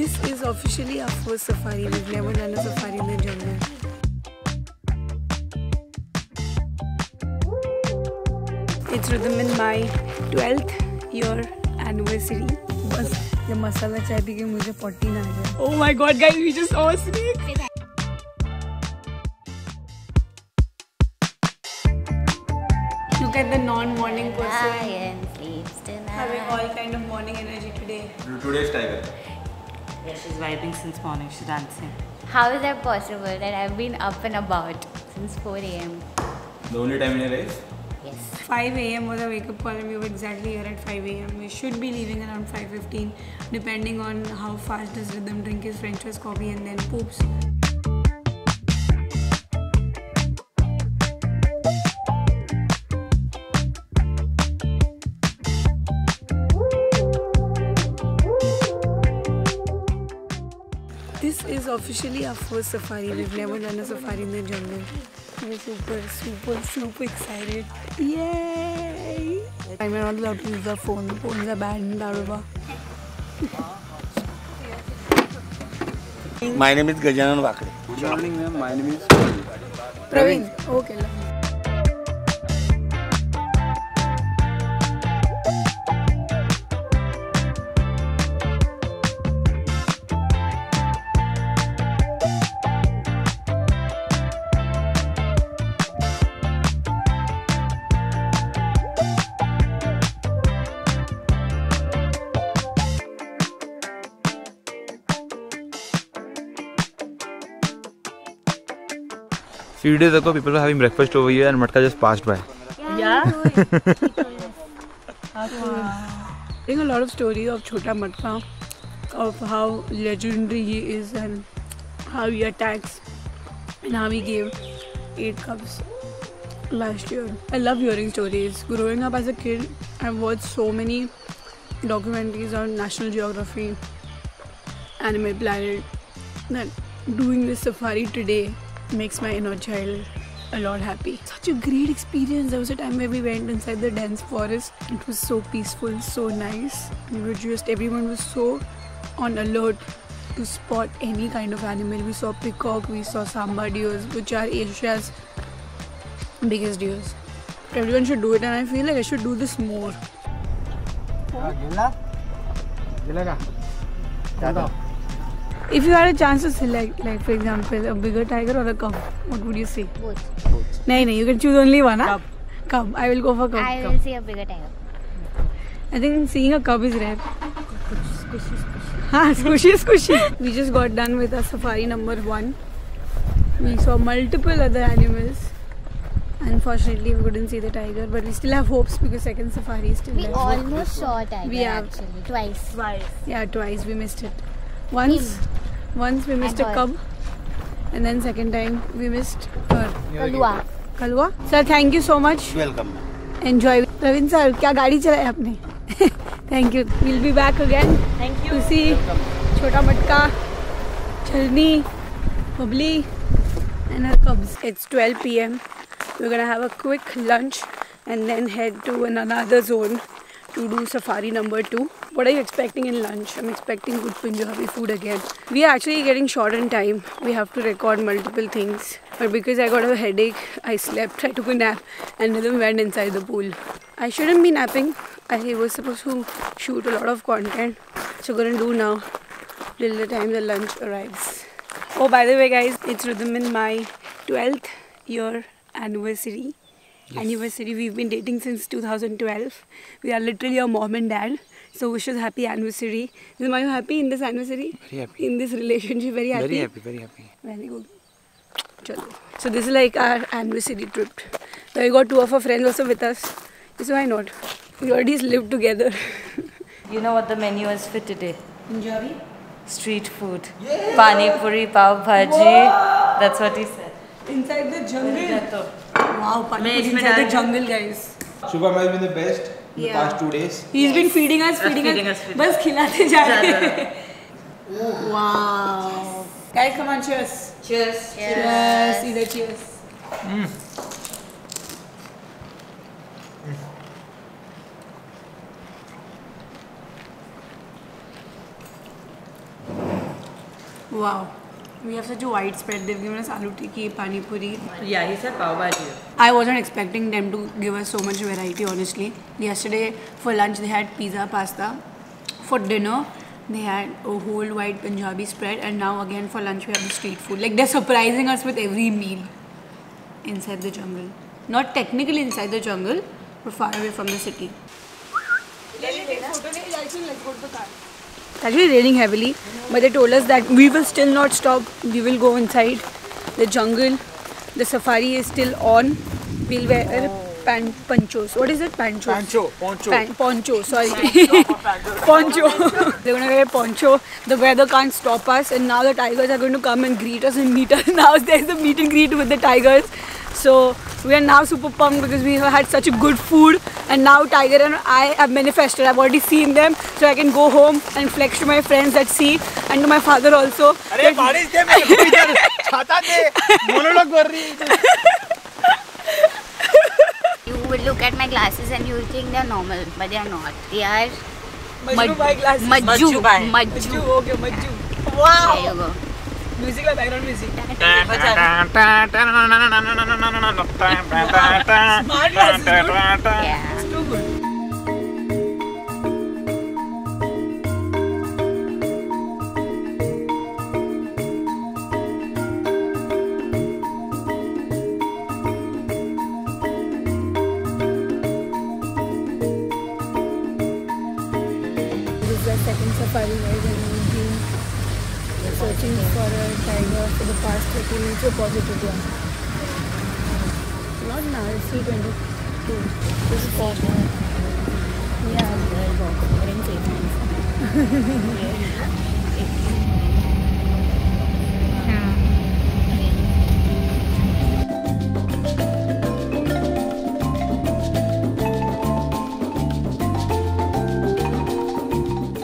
This is officially our first safari. We've never done a safari in the jungle. It's rhythm in my 12th year anniversary. बस जब मसाला चाय P के मुझे 14 आ गया Oh my god guys we just saw a snake. Look at the non-morning person Lion sleeps tonight. having all kind of morning energy today. Today's tiger. Yeah, she's vibing since morning. She's dancing. How is that possible that I've been up and about since 4 a.m.? The only time in your life. Yes. 5 a.m. was a wake-up call and we were exactly here at 5 a.m. We should be leaving around 5.15 depending on how fast does Rhythm drink his French press coffee and then poops. Is officially our first safari. We've never done a safari in the jungle. We're super, super, super excited. Yay! I'm not allowed to use the phone. The phones are banned in Daruba. My name is Gajanan Vakre. Good morning, ma'am. My name is. Praveen. Okay, Few days ago, people were having breakfast over here, and Matka just passed by. There's a lot of stories of Chota Matka, of how legendary he is and how he attacks and how he gave eight cups last year. I love hearing stories. Growing up as a kid, I've watched so many documentaries on National Geography, Animal Planet, that doing this safari today makes my inner child a lot happy. Such a great experience. There was a time where we went inside the dense forest. It was so peaceful, so nice. We were just everyone was so on alert to spot any kind of animal. We saw peacock, we saw sambar deers, which are Asia's biggest deers. Everyone should do it, and I feel like I should do this more. If you had a chance to select, like for example, a bigger tiger or a cub, what would you say? Both. Both. No, no, you can choose only one. Huh? Cub. Cub. I will go for cub. I cub. will see a bigger tiger. I think seeing a cub is rare. हाँ squishy squishy. We just got done with our safari number one. We saw multiple other animals. Unfortunately, we couldn't see the tiger, but we still have hopes because second safari is still We there. almost saw a tiger We have- actually twice. Twice. Yeah, twice we missed it. Once, once we missed a her. cub, and then second time we missed her. Kalua. Kalwa. Sir, thank you so much. Welcome. Enjoy. Ravindra sir क्या गाड़ी चलाई आपने thank you will be back again Thank to सी छोटा मटका छलनी Babli and her cubs. It's 12 p.m. We're gonna have a quick lunch and then head to another zone to do safari number two. What are you expecting in lunch? I'm expecting good Punjabi food again. We are actually getting short on time. We have to record multiple things. But because I got a headache, I slept. I took a nap and then went inside the pool. I shouldn't be napping. I was supposed to shoot a lot of content. So gonna do now till the time the lunch arrives. Oh, by the way, guys, it's Rhythm in my 12th year anniversary. Anniversary. We've been dating since 2012. We are literally a mom and dad. So wish us happy anniversary. Rhythm, are you happy in this anniversary? Very happy. In this relationship, very happy. Very happy, very happy. Very good. Chalo. So this is like our anniversary trip. So we got two of our friends also with us. So why not? We already lived together. You know what the menu is for today? Punjabi? Street food. Pani puri, pav bhaji. That's what he said. Inside the jungle. तो Wow, मैं puri the jungle, guys. Shubham has been the best in Yeah. the past two days. He's been feeding us, feeding, feeding us, us, बस खिलाते जा रहे हैं. Wow. Guys, come on, cheers. Cheers. Cheers. Either cheers. Wow. We have such a wide spread. They've given us aloo tikki, pani puri. Yeah, he said pav bhaji. I wasn't expecting them to give us so much variety, honestly. Yesterday, for lunch, they had pizza, pasta. For dinner, they had a whole white Punjabi spread. And now, again, for lunch, we have the street food. Like, they're surprising us with every meal inside the jungle. Not technically inside the jungle, but far away from the city. It's actually raining heavily, but they told us that we will still not stop. We will go inside the jungle. The safari is still on. We'll wear pan- ponchos. What is it? Panchos. Pancho, poncho. Pan- poncho, sorry. poncho. They're gonna wear poncho. The weather can't stop us, and now the tigers are going to come and greet us and meet us. Now there's a meet and greet with the tigers. So we are now super pumped because we have had such a good food and now Tiger and I have manifested. I've already seen them so I can go home and flex to my friends at sea and to my father also. Arre, you would look at my glasses and you would think they're normal but they are not. They are Majju bhai glasses. Majju. Majju. Majju. Okay, Majju. Wow. There you go. Music like background music. Yeah. Not now, it's 322. This is 4 Yeah, very box. Very safe.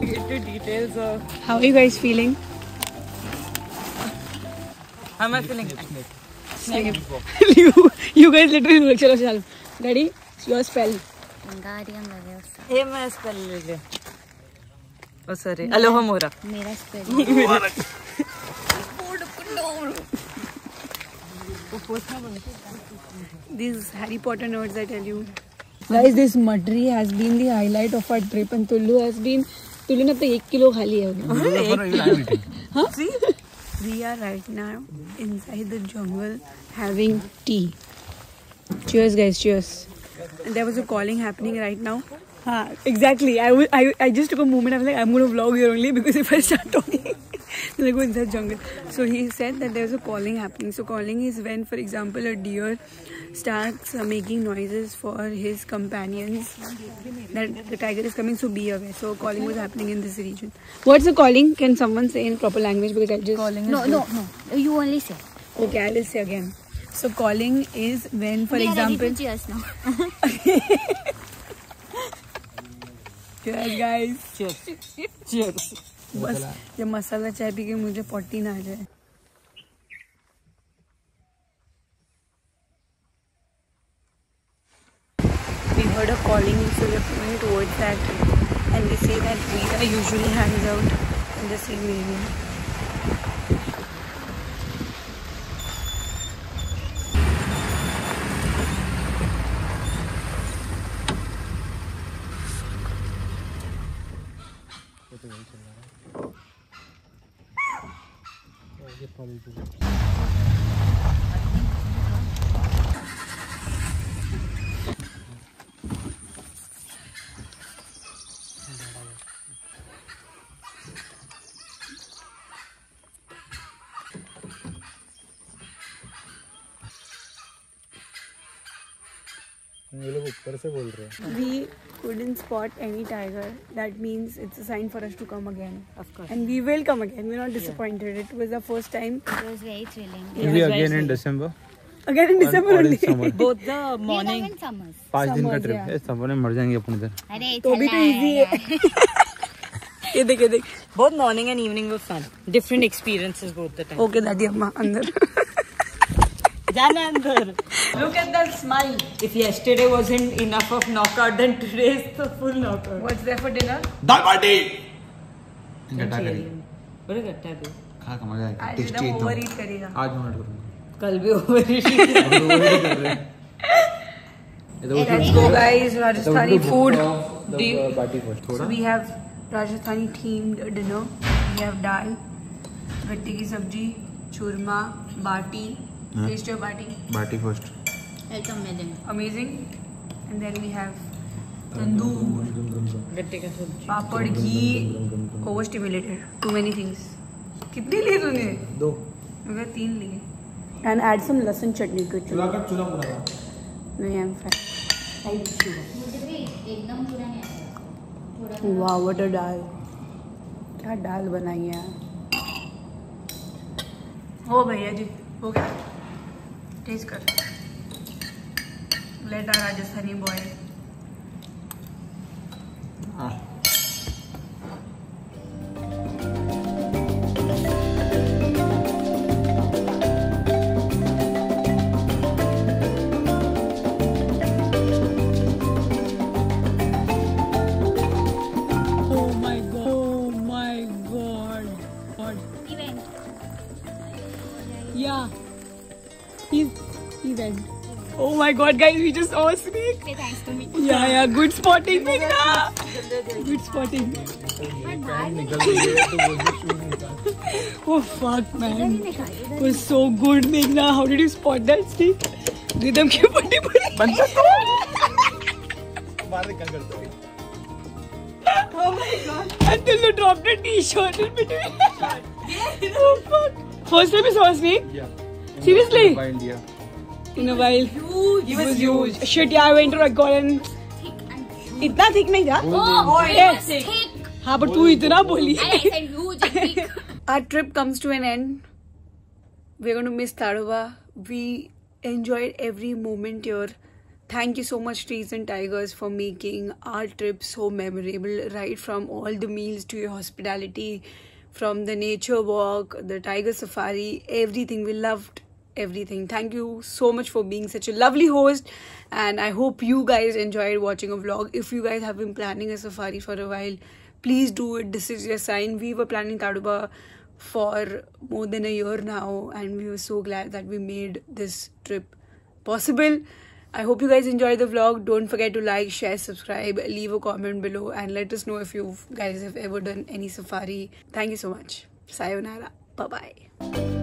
Get the details of. How are you guys feeling? How am I feeling? you you guys literally look chalo chalo your spell trip and Tullu has been Tullu ने अब तक 1 kilo खाली है We are right now inside the jungle having tea. Cheers, guys. Cheers. And there was a calling happening right now. Ha, exactly. I, I, I just took a moment. I was like, I'm going to vlog here only because if I start talking, then I go inside jungle. So he said that there's a calling happening. So calling is when, for example, a deer starts uh, making noises for his companions that the tiger is coming. So be aware. So calling was happening in this region. What's the calling? Can someone say in proper language? Because I just calling. No, no, no. You only say. Okay, I will say again. So calling is when, for we example. are ready to cheers now. Cheers, guys. Cheers. Cheers. बस ये मसाला चाय P के मुझे potty ना आ जाए We heard a calling, so we're going towards that. And they say that we are usually hangs out in the same area. falei pra você. ये लोग ऊपर से बोल रहे हैं we couldn't spot any tiger that means it's a sign for us to come again of course and we will come again we're not disappointed yeah. it was our first time it was very thrilling yeah. maybe again thrilling. in december again in December only both the morning पाँच दिन का trip है सबने मर जाएँगे अपन इधर अरे तो भी तो इजी है ये देख ये देख both morning and evening were fun different experiences both the time okay दादी अम्मा अंदर जाना अंदर look at that smile if yesterday was in enough of knockout then today is the full knockout what's there for dinner dal bati. Gatta curry. बड़े गट्टा दे खा का मज़ा आएगा। टेस्टी एकदम ओवर ईट करेगा आज मैं करूँगा। कल भी ओवर ईट कर रहे हैं। Let's go guys, Rajasthani food. So we have Rajasthani themed dinner. We have dal, गट्टे की सब्ज़ी churma bati Taste your bati. Bati first. It's amazing. Amazing. And then we have tandoor. Papad ghee over stimulated too many things कितने लिए तूने? दो. अगर तीन लिए. एंड ऐड सम लहसुन चटनी टू चुला कर चुला मुड़ा नहीं आई एम फाइन आई मुझे भी एकदम पूरा नहीं आया थोड़ा वाह व्हाट अ डाल क्या दाल बनाई है हो भैया जी हो गया टेस्ट कर लेट आ राजस्थानी बॉय हाँ। Yeah. He's he went. Oh my god, guys, we just saw a snake. Say thanks to me. Yeah, yeah, good spotting, Meghna. Good spotting. Oh fuck, man. It was so good, Meghna. How did you spot that snake? Rhythm के पट्टी पर बाहर निकल करते until you dropped a t-shirt in between. oh fuck. First time you saw a snake? Yeah. Seriously? In a while. Huge. Was huge. Shit, yeah, I went to a garden. इतना thick नहीं था? हाँ पर तू इतना बोली। Our trip comes to an end. We're going to miss Tadoba we enjoyed every moment here. Thank you so much trees and tigers for making our trip so memorable right from all the meals to your hospitality from the nature walk the tiger safari everything we loved everything. Thank you so much for being such a lovely host. And I hope you guys enjoyed watching a vlog. If you guys have been planning a safari for a while, please do it. This is your sign. We were planning Tadoba for more than a year now, and we were so glad that we made this trip possible. I hope you guys enjoyed the vlog. Don't forget to like, share, subscribe, leave a comment below, and let us know if you guys have ever done any safari. Thank you so much. Sayonara. Bye bye.